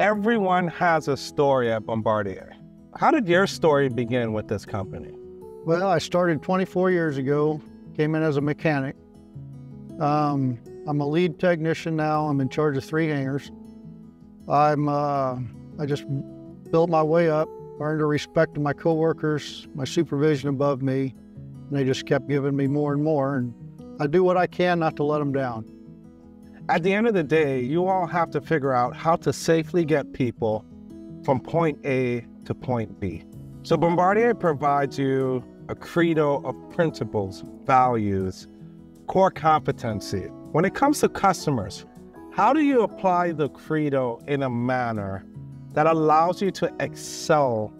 Everyone has a story at Bombardier. How did your story begin with this company? Well, I started 24 years ago, came in as a mechanic. Um, I'm a lead technician now. I'm in charge of three hangars. I'm, uh, I just built my way up, earned the respect of my coworkers, my supervision above me, and they just kept giving me more and more. And I do what I can not to let them down. At the end of the day, you all have to figure out how to safely get people from point A to point B. So Bombardier provides you a credo of principles, values, core competency. When it comes to customers, how do you apply the credo in a manner that allows you to excel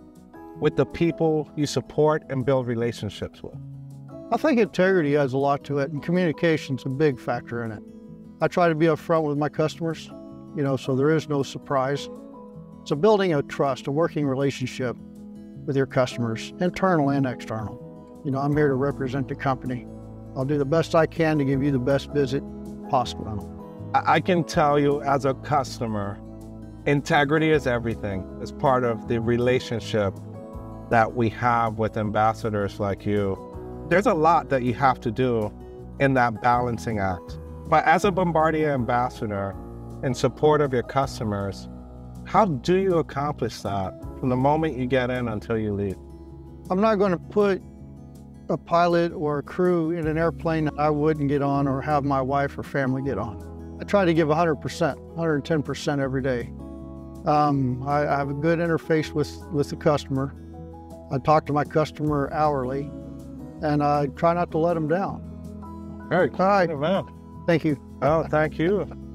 with the people you support and build relationships with? I think integrity has a lot to it, and communication's a big factor in it. I try to be upfront with my customers, you know, so there is no surprise. So building a trust, a working relationship with your customers, internal and external. You know, I'm here to represent the company. I'll do the best I can to give you the best visit possible. I can tell you as a customer, integrity is everything. It's part of the relationship that we have with ambassadors like you. There's a lot that you have to do in that balancing act. But as a Bombardier ambassador in support of your customers, how do you accomplish that from the moment you get in until you leave? I'm not going to put a pilot or a crew in an airplane that I wouldn't get on or have my wife or family get on. I try to give 100%, 110% every day. Um, I, I, have a good interface with, with the customer. I talk to my customer hourly, and I try not to let them down. Very cool. All right. Thank you. Oh, thank you.